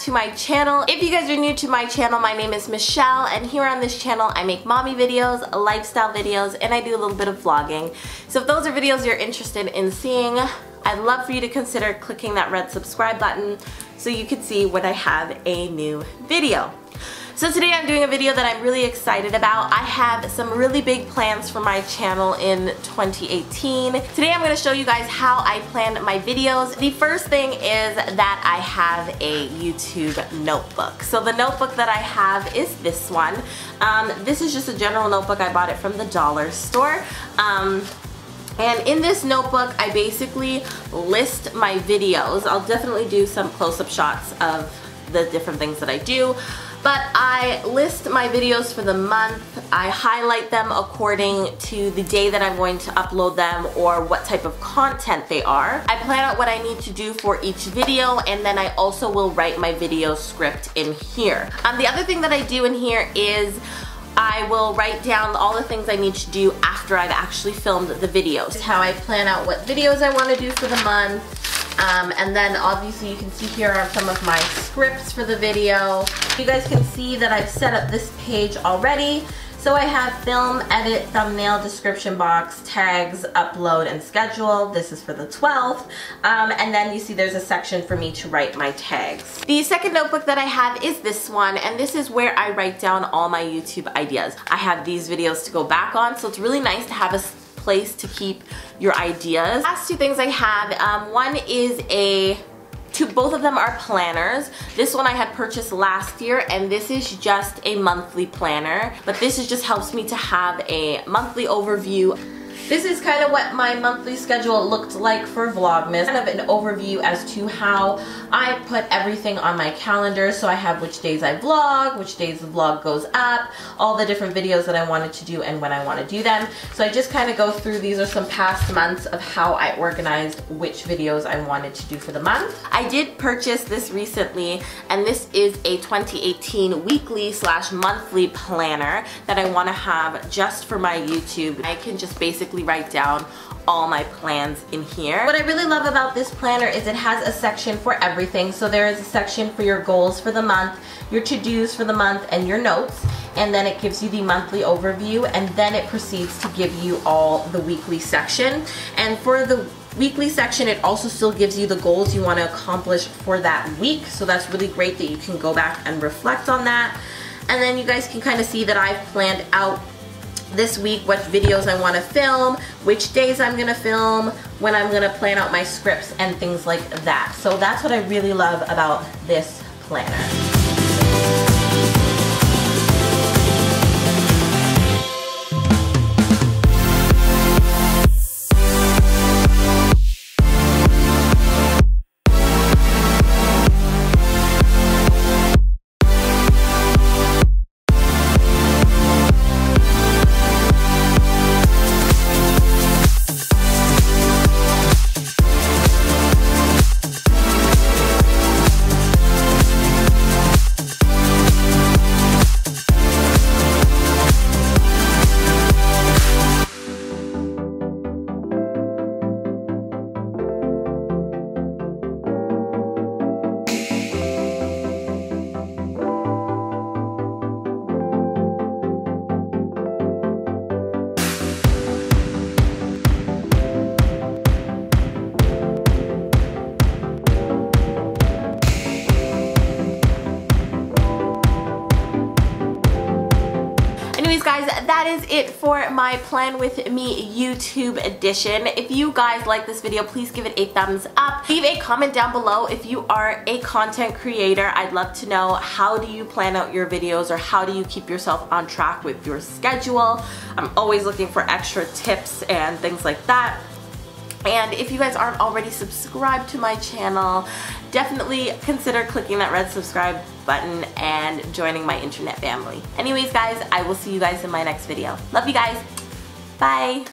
to my channel. If you guys are new to my channel, my name is Michelle and here on this channel I make mommy videos, lifestyle videos, and I do a little bit of vlogging. So if those are videos you're interested in seeing, I'd love for you to consider clicking that red subscribe button so you can see when I have a new video. So today I'm doing a video that I'm really excited about. I have some really big plans for my channel in 2018. Today I'm going to show you guys how I plan my videos. The first thing is that I have a YouTube notebook. So the notebook that I have is this one. Um, this is just a general notebook. I bought it from the dollar store. Um, and in this notebook, I basically list my videos. I'll definitely do some close-up shots of the different things that I do but I list my videos for the month. I highlight them according to the day that I'm going to upload them or what type of content they are. I plan out what I need to do for each video and then I also will write my video script in here. Um, the other thing that I do in here is I will write down all the things I need to do after I've actually filmed the videos. How I plan out what videos I want to do for the month, um, and then obviously you can see here are some of my scripts for the video. You guys can see that I've set up this page already. So I have film, edit, thumbnail, description box, tags, upload, and schedule. This is for the 12th. Um, and then you see there's a section for me to write my tags. The second notebook that I have is this one, and this is where I write down all my YouTube ideas. I have these videos to go back on, so it's really nice to have a place to keep your ideas. Last two things I have, um, one is a Two, both of them are planners. This one I had purchased last year and this is just a monthly planner. But this is just helps me to have a monthly overview this is kind of what my monthly schedule looked like for Vlogmas. Kind of an overview as to how I put everything on my calendar. So I have which days I vlog, which days the vlog goes up, all the different videos that I wanted to do and when I want to do them. So I just kind of go through, these are some past months of how I organized which videos I wanted to do for the month. I did purchase this recently and this is a 2018 weekly slash monthly planner that I want to have just for my YouTube. I can just basically basically write down all my plans in here. What I really love about this planner is it has a section for everything. So there is a section for your goals for the month, your to-dos for the month, and your notes. And then it gives you the monthly overview, and then it proceeds to give you all the weekly section. And for the weekly section, it also still gives you the goals you want to accomplish for that week. So that's really great that you can go back and reflect on that. And then you guys can kind of see that I've planned out this week what videos I want to film, which days I'm going to film, when I'm going to plan out my scripts and things like that. So that's what I really love about this planner. Guys, that is it for my Plan With Me YouTube edition. If you guys like this video, please give it a thumbs up. Leave a comment down below if you are a content creator. I'd love to know how do you plan out your videos or how do you keep yourself on track with your schedule. I'm always looking for extra tips and things like that. And if you guys aren't already subscribed to my channel, definitely consider clicking that red subscribe button and joining my internet family. Anyways guys, I will see you guys in my next video. Love you guys. Bye.